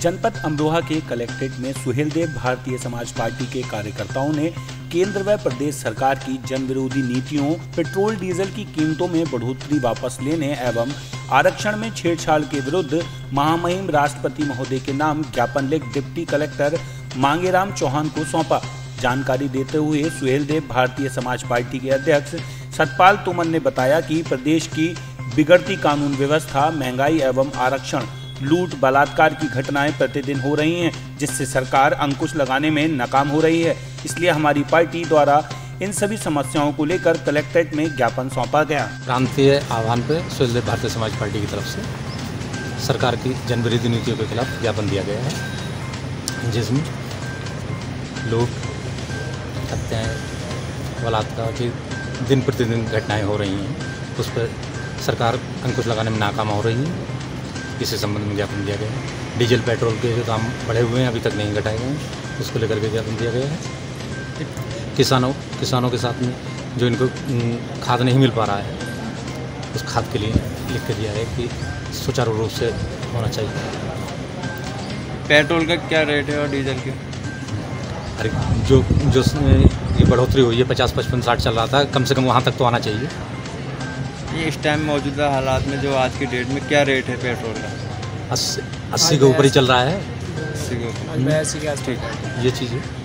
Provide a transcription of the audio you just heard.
जनपद अमरोहा के कलेक्ट्रेट में सुहेलदेव भारतीय समाज पार्टी के कार्यकर्ताओं ने केंद्र व प्रदेश सरकार की जन विरोधी नीतियों, पेट्रोल, डीजल की कीमतों में बढ़ोतरी वापस लेने एवं आरक्षण में छेड़छाड़ के विरुद्ध महामहिम राष्ट्रपति महोदय के नाम ज्ञापन लिख डिप्टी कलेक्टर मांगेराम चौहान को सौंपा। जानकारी देते हुए सुहेलदेव भारतीय समाज पार्टी के अध्यक्ष सतपाल तोमर ने बताया कि प्रदेश की बिगड़ती कानून व्यवस्था, महँगाई एवं आरक्षण लूट बलात्कार की घटनाएँ प्रतिदिन हो रही हैं, जिससे सरकार अंकुश लगाने में नाकाम हो रही है। इसलिए हमारी पार्टी द्वारा इन सभी समस्याओं को लेकर कलेक्ट्रेट में ज्ञापन सौंपा गया। क्रांतीय आह्वान पर सुहेलदेव भारतीय समाज पार्टी की तरफ़ से सरकार की जनविरोधी नीतियों के खिलाफ ज्ञापन दिया गया है, जिसमें लूट, हत्याएँ, बलात्कार की दिन प्रतिदिन घटनाएँ हो रही हैं, उस पर सरकार अंकुश लगाने में नाकाम हो रही है। इसी संबंध में ज्ञापन दिया गया है। डीजल पेट्रोल के जो दाम बढ़े हुए हैं अभी तक नहीं घटाए गए हैं। उसको लेकर के ज्ञापन दिया गया है। किसानों किसानों के साथ में जो इनको खाद नहीं मिल पा रहा है उस खाद के लिए लिख कर दिया है कि सुचारू रूप से होना चाहिए। पेट्रोल का क्या रेट है और डीजल के? अरे जो जो ये बढ़ोतरी हुई है पचास पचपन साठ चल रहा था कम से कम वहाँ तक तो आना चाहिए। ये इस टाइम मौजूदा हालात में जो आज की डेट में क्या रेट है पेट्रोल का? अस्सी अस्सी के ऊपर ही चल रहा है। अस्सी के ऊपर। ये चीज़ है।